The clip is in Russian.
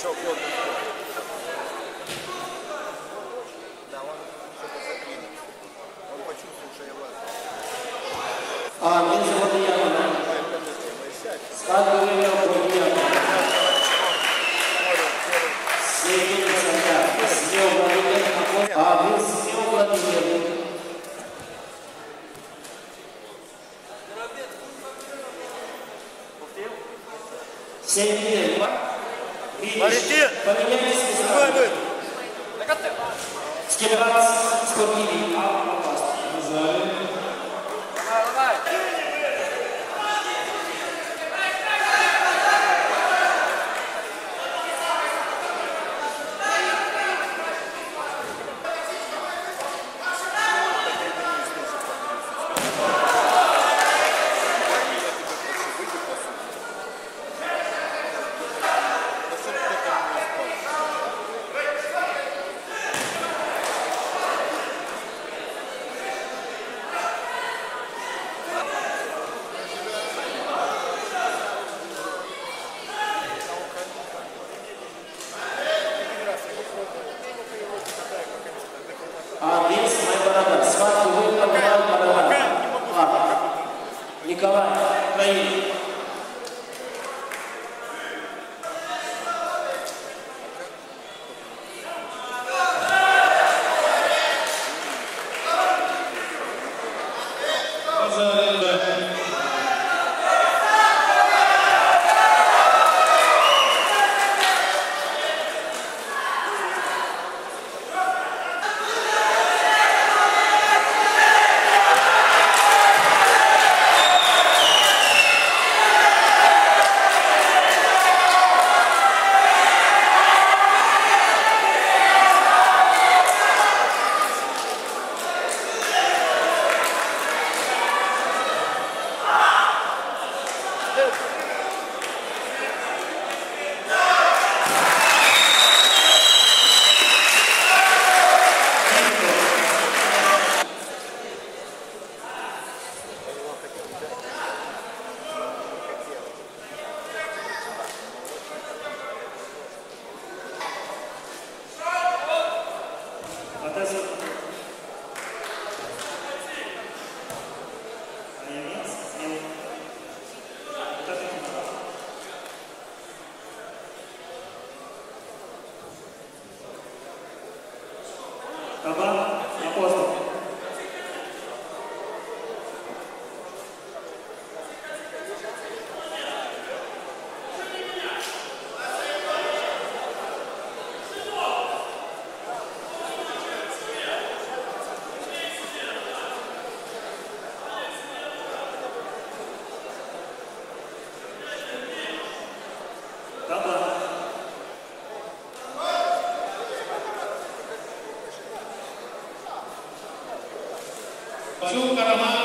еще плотный Да, он что-то закинул. Он почувствовал, что я влазу. А, Нильс Водоянова. Складывай Водоянова. Сергей Высока. Смел Владимир. А, Нильс Смел Владимир. Семь минут. Видишь, Валентин! Поменялись Какой местами. вы? Скирбац, Скорбили, а, попасть. Yes. それからま